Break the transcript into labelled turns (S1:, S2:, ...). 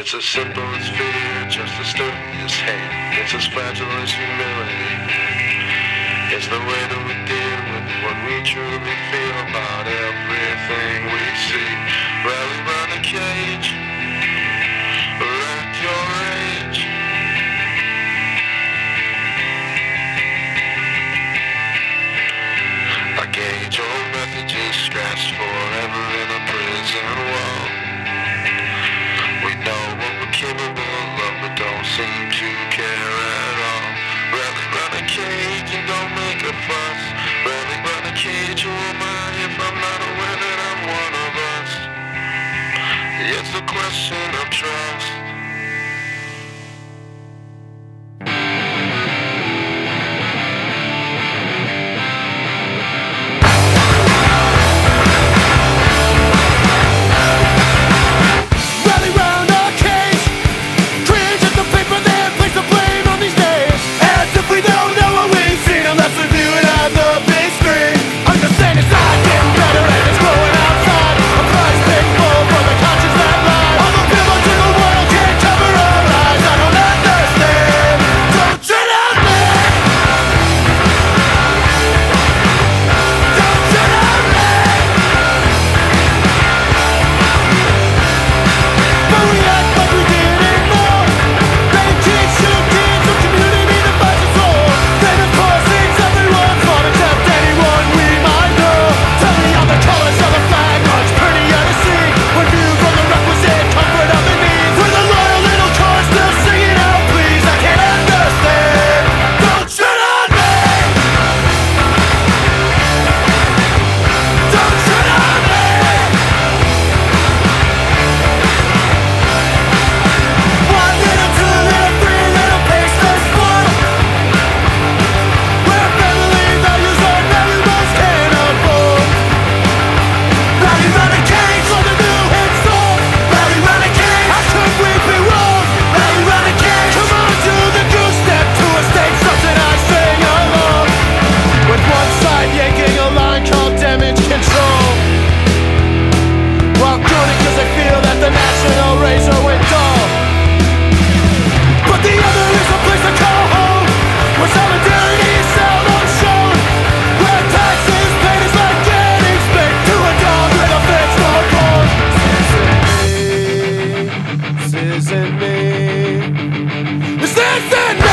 S1: It's as simple as fear, just as sturdy as hate. It's as fragile as humility. It's the way that we deal with what we truly feel about everything we the cage, who am I if I'm not I'm one of us? It's a question of trust. Listen!